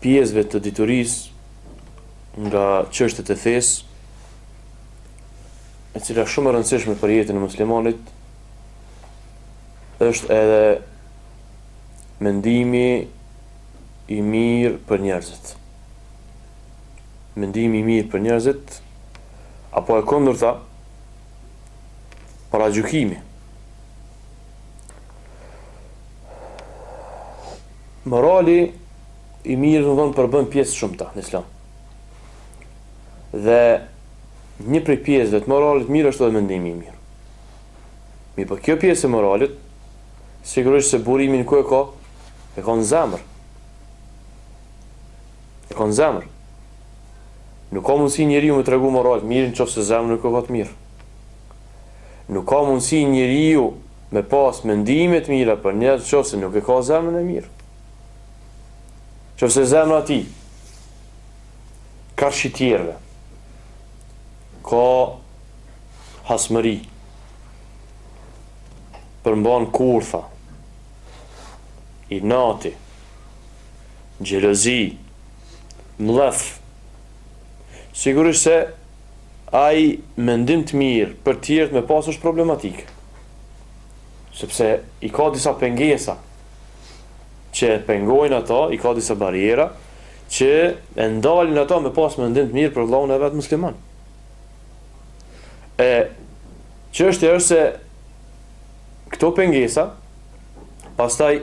pjesëve të diturisë nga çështjet e fesë, e cila është shumë e rëndësishme për jetën e muslimanit, është edhe mendimi i mirë për njerëzit. Mendimi i mirë për njerëzit, apo e kundërta, paragjykimi. Morali i mirë do të thotë përbën pjesë shumë të madhe në islam. Dhe një prej pjesëve të moralit mirë është edhe mendimi i mirë. Mirëpo kjo pjesë e moralit, sigurisht se burimin ku e ka, e ka në zemër. E ka në zemër. Nuk ka mundësi njeriu me tregu moral të mirë në qoftë se zemrën nuk e ka të mirë. Nuk ka mundësi njeriu me pas mendime të mira për njerëz nëse nuk e ka zemrën e mirë. Nëse zemra e tij karshi tjerëve ka hasmëri, përmban kurtha, inat, xhelozi, mllef, sigurisht se Ai mendim të mirë për tjerët me pas është problematike, sepse i ka disa pengesa që e pengojnë atë, i ka disa barriera që e ndalin atë me pas mendim të mirë për vëllaun e vet musliman. E çështja është se këto pengesa pastaj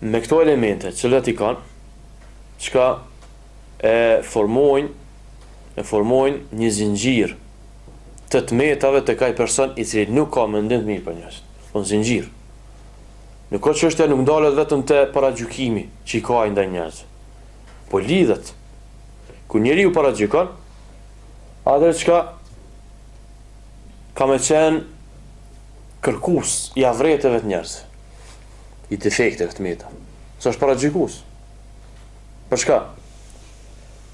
me këto elemente, që i kanë, çka e formojnë e formojnë një zinxhir të të metave tek ai person i cili nuk ka mendim të mirë për njerëzit. Po zinxhir. Në këtë çështje nuk ndalet vetëm te paragjykimi që i ka ai ndaj njerëzve, po lidhet. Kur njeriu paragjykon, atëherë çka ka me qenë kërkus i avreteve të njerëzve, i defekteve, të metave, se është paragjykus. Për çka?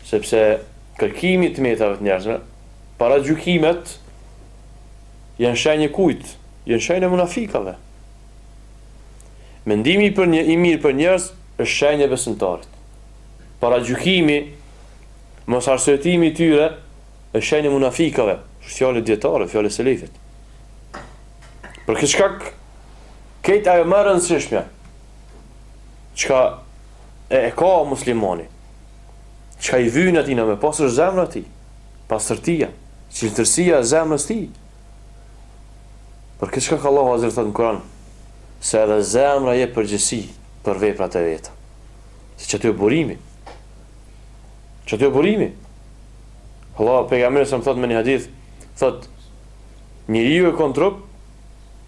Sepse kërkimi i të metave të njerëzve, paragjykimet janë shenjë e kujt? Janë shenjë e munafikave. Mendimi për një i mirë për njerëz është shenjë e besimtarit. Paragjykimi, mos arsyetimi i tyre është shenjë e munafikave, është fjalë e dietarëve, fjalë e selefit. Për këtë shkak këtë ajo më e rëndësishmja çka e e ka muslimani, çka i vyn atina me pas është zemra e ti, pastërtia, çiltërsia e zemrës ti. Për këtë çka ka Allahu xhel thotë në Kuran, se edhe zemra jep përgjegjësi për veprat e veta. Se qaty o burimi. Qaty o burimi. Allahu pejgamberi alejhi selam thotë me një hadith, thotë, njeriu e ka n'trup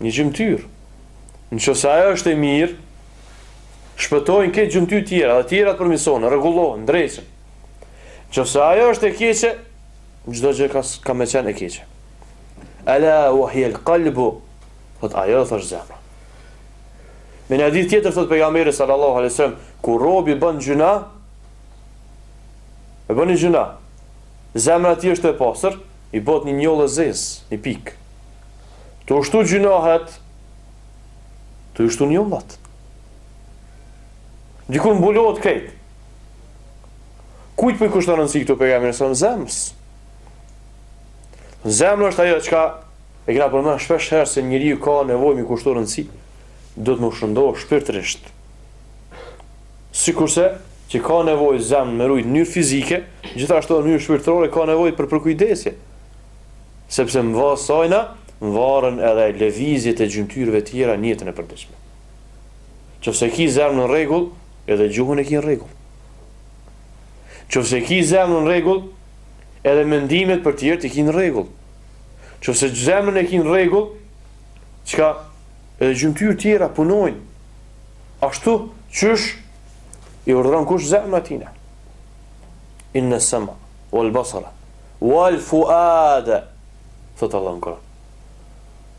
një gjymtyrë. Nëqoftëse ajo është e mirë, Shpëtojnë krejt gjymtyrët tjera dhe tjerat përmirësohen, rregullohen, ndreqen. Nëse ajo është e keqe, çdo gjë ka ka me qenë e keqe. Ala wa hiya al-qalbu. Thot ajo është zemra. Në një hadith tjetër thot pejgamberi sallallahu alejhi ve selem, kur robi bën gjynah, e bën gjynah. Zemra e tij është e pastër, i bëhet një njollë e zezë, një pikë. Tu u shtu gjynahet, tu u shtu njollat. Dikur mbulohet krejt. Kujt pra po i kushton rëndësi këtu pejgamberi alejhi selam zemrës. Zemra është ajo çka e kena përmend shpesh herë se njeriu ka nevojë me i kushtu rëndësi. Dhe t'na shëndoshet shpirtërisht. Sikurse që ka nevojë zemrën me rujt në mënyrë fizike, gjithashtu në mënyrë shpirtërore ka nevojë për përkujdesje. Sepse mvaren prej sajna, mvaren edhe lëvizjet e gjymtyrëve tjera në jetën e përditshme. Qofse ki zemrën në rregull, edhe gjuhën e ki në rregull. Qofse ki zemrën në rregull, edhe mendimet për të tjerët i ki në rregull. Qofse zemrën e ki në rregull, çka edhe gjymtyrët tjera punojnë. Ashtu qysh i urdhëron kush zemra atina. Inna sama wal basara wal fuada. Thot Allah në Kur'an.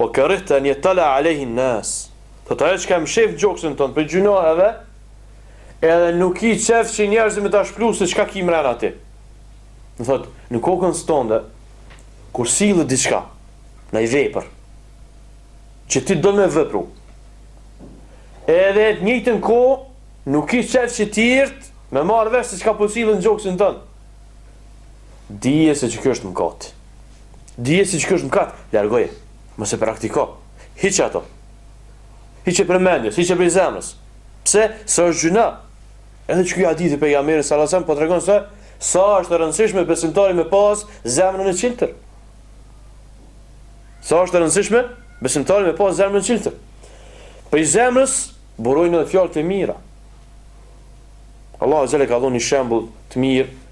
Ve kerihte en jettalia alejhi en-nas, thotë ajo që ka mshefë gjoksin tond prej gjynaheve, edhe nuk ki qef që njerëzit me ta shplu se çka ki mrena ti. Do thotë, në kokën tënde kur sillet diçka, naj vepër, që ti don me vepru, edhe në të njëjtën kohë nuk ki qef që tjerët me marrë vesh se çka po sillet në gjoksin tënd, dije se qiky është mëkat. Dije se qiky është mëkat, largoje. Mos e praktiko. Hiq ato. Hiqe prej mendjes, hiqe prej zemrës. Pse? Se është gjynah. Edhe qiky hadith i pejgamberit sallallahu alejhi ve selem po tregon se sa është e rëndësishme besimtari me pas zemrën e çiltër. Sa është e rëndësishme besimtari me pas zemrën e çiltër. Prej zemrës burojnë edhe fjalët e mira. Allahu e ka dhonë një shembull të mirë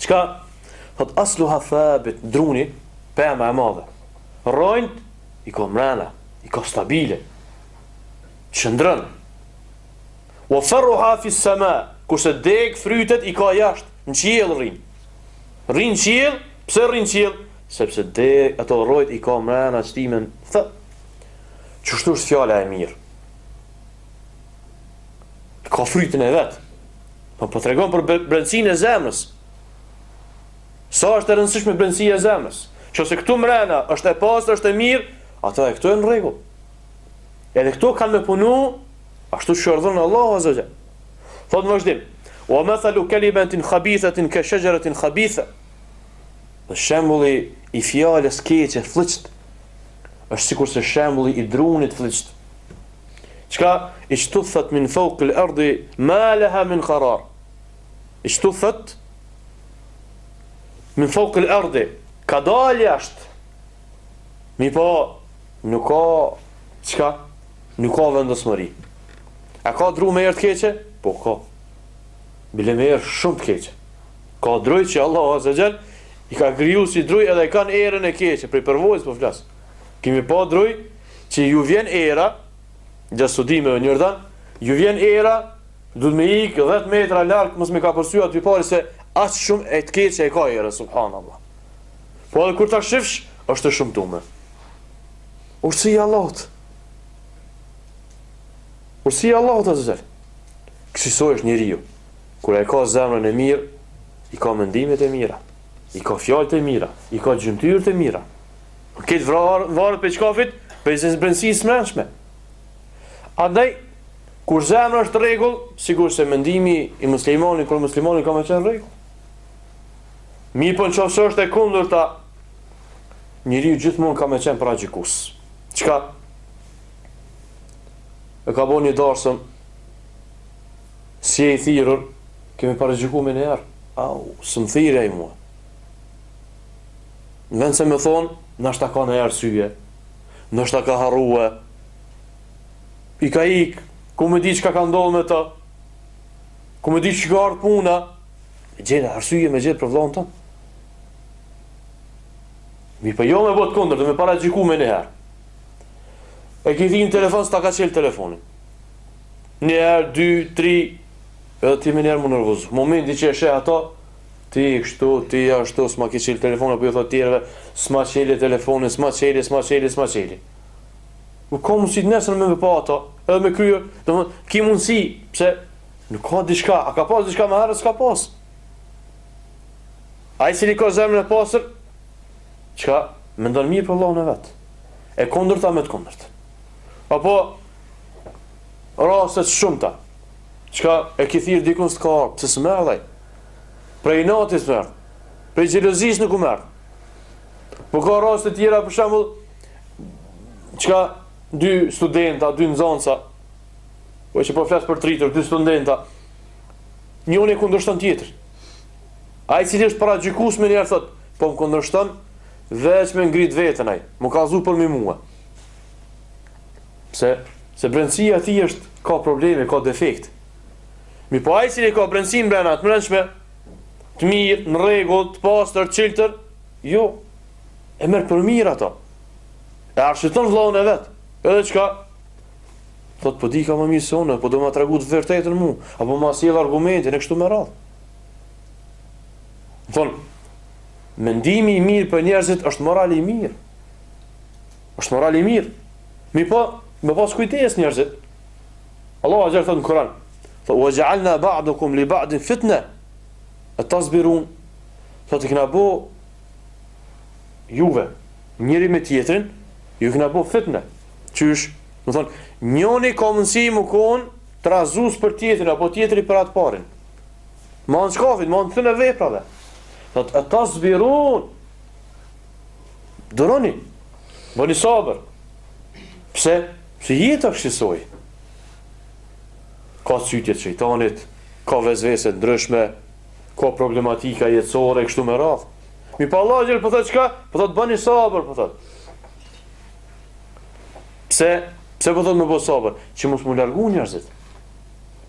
Çka? Thot asluha thabit, druni, pema e madhe. Rrojët i ka mrena, i ka stabile. Qëndron. Wa far'uha fis sema, kurse degët, frytet i ka jashtë, në qiell rrinë. Rrinë qiell, pse rrinë qiell? Sepse deg, ato rrojt i ka mrena, qetu mren, thellë. Qështu është fjala e mirë. Ka frytin e vet. Po po tregon për brendësinë e zemrës. Sa është e rëndësishme brendësia e zemrës? Qofse këtu mrena është e pastër, është e mirë, ato e këtu e në rregull. Edhe këtu kanë me punu ashtu që urdhëron Allahu azza ve xhel. Thotë në vazhdim: "Wa mathalu kalimatin khabithatin ka shajaratin khabitha." Dhe shembulli i fjalës keqe flliqt është sikurse shembulli i drunit flliqt. Çka ijtuthet min fawq al ardi ma laha min qarar. Ijtuthet min fawq al ardi ka dal jasht. Mirëpo nuk ka çka nuk ka vendosmëri. A ka dru me erë t'keqe? Po ka. Bile me erë shumë të keqe. Ka druj që Allahu azza ve xhel i ka kriju si druj edhe e kanë erën e keqe, prej përvojës po flas. Kemi pa druj që ju vjen era, gjatë studimeve në Jordan, ju vjen era, duhet me ikë 10 metra larg, mos me kalu përsëri aty pari se asi shumë e të keqë që e ka era, subhanallah. Po edhe kur ta shifsh, është e shumtume. Urtësi e Allahut. Urtësi e Allahut, azza ve xhel. Kësisoj është njeriu. Kur e ka zemrën e mirë, i ka mendimet e mira, i ka fjalët e mira, i ka gjymtyrët e mira. Këtë vrarë, varet prej çkafit, prej kësaj brensisë së mrenshme. Andaj, kur zemra është në rregull, sikurse mendimi i muslimoni, kur muslimoni ka me qenë në rregull. Mirëpo në qoftë se është e kundërta, njeriu gjithmonë ka me qenë paragjykus. Çka? E ka bo një darsëm, s'je i thirrur, kemi paragjyku menjëherë, au, s'më thirri mua. Në vend se me thonë, nashta ka naj arsye, ndoshta ka harrue, i ka ikë, ku me di çka ka ndodhë me të, ku me di që ka ardhë puna, me gjetë arsye me gjetë për vllaun tënd. Mirëpo jo me u bo ti kundër, dhe me paragjyku menjëherë. E ki thirrë në telefon, s'ta ka çelë telefonin. Njëherë, dy, tri, edhe ti menjëherë me u nervozu. Momenti që e sheh ato, Ti je kështu, ti je ashtu, s'ma ke çelë telefonin apo ju thotë tjerëve, s'ma çele telefonin, s'ma çele, s'ma çele, s'ma çele. Nuk ka mundësi të nesër me më pa ato, edhe me kryer, do thotë, ki mundësi, pse, nuk ka diçka, a ka pas diçka ma herët, s'ka pas. Ai i cili ka zemrën e pastër, çka, mendon mirë për vllaun e vet, e kundërta me të kundërtën. Apo, rastet e shumta, çka e ki thirrë dikun s'ka ardh, pse s'më erdh, Prej inati s'më erdhë. Prej gjelozisë nuk më erdhë. Po ka rast të tjera, për shembull, çka dy studenta, dy nxënësa, po që po flas për t'rritur, dy studenta, njëri kundërshton tjetrin. Ai cili është paragjykues menjëherë thotë, po më kundërshton veç me ngrit veten ai, më ka zu për më mua. Pse? Se brendësia e tij është ka probleme, ka defekt. Mirëpo ai i cili ka brendësinë mbrenda t'mrendshme, të mirë, në rregull, të pastër, të çiltër, jo, e merr për mirë ata. E arsyton vëllaun e vet. Edhe çka? Thot po dika më mirë se unë, po do me ma tregu të vërtetën mua, apo më sjell argumentin e kështu me radhë. Domethon, mendimi i mirë për njerëzit është moral i mirë. Është moral i mirë. Mirëpo, me pas kujdes njerëzit. Allahu Azza thot në Kur'an, "Wa ja'alna ba'dakum li ba'din fitna." Atasbirun. Thot ju kena bo juve njëri me tjetrin, ju kena bo fitna. Qysh, domethon, njëri ka mundësi me kon trazus për tjetrin apo tjetri për atë parin. Me anë shkakut, me anë të veprave. Thot, e tasë Duroni. Bëni sabër. Pse? Pse jeta a kshisoj? Ka cytje të shejtanit, ka vesvese t'ndryshme, ka problematika jetësore, kështu me radhë. Mirëpo Allahu xhel, po thot po çka? Po thot po bëni sabër, po thot. Po pse? Pse po thot po me bo sabër? Që mos m'u largu njërzit.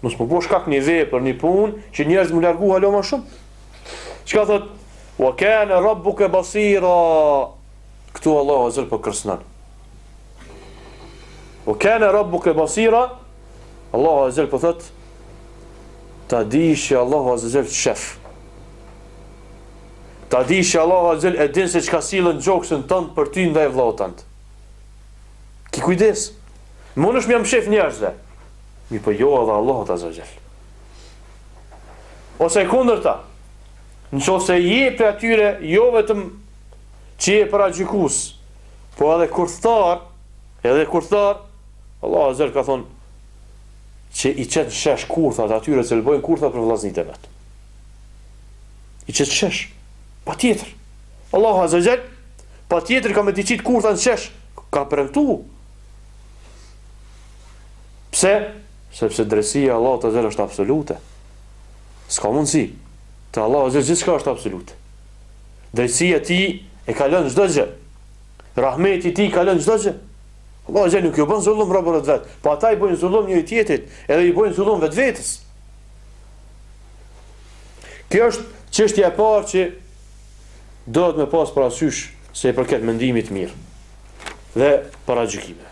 Mos m'u bo shkak një vepër për një pun, që njërzit m'u largu hala ma shumë. Çka thot? Wa kana rabbuka basira. Këtu Allahu azza po kërcënon. Wa kana rabbuka basira. Allahu azza po thot ta dish që Allahu azza xhel t'sheh. Ta dish që Allahu azza e din se çka siell n'gjoksin tënd për ty ndaj vllaut tand. Ki kujdes. Munesh me jau mshef njerëzve. Mirëpo jo edhe Allahut azza xhel. Ose e kundërta, në qo se je prej atyre, jo vetëm që je paragjykus, po edhe kurthtar, edhe kurthtar, Allahu Azza wa Jall ka thonë, që i qet në shesh kurthat e atyre që i bojnë kurthat për vllaznit e vet. I qet në shesh, patjetër. Allahu Azza wa Jall, patjetër ka me t'i qitë kurthat në shesh, ka premtu. Pse? Sepse drejtësia e Allahut Azza wa Jall është absolute. S'ka mundësi. Te Allahu Azza wa Jall gjithçka është absolute. Drejtësia e Tij e kalon çdo gjë. Rahmeti i Tij kalon çdo gjë. Allahu Azza wa Jall nuk ju bën zullum robërve vet, po ata i bëjnë zullum njëri-tjetrit, edhe i bëjnë zullum vetvetes. Kjo është çështja e parë që duhet me pas parasysh sa i përket mendimit të mirë dhe paragjykimit.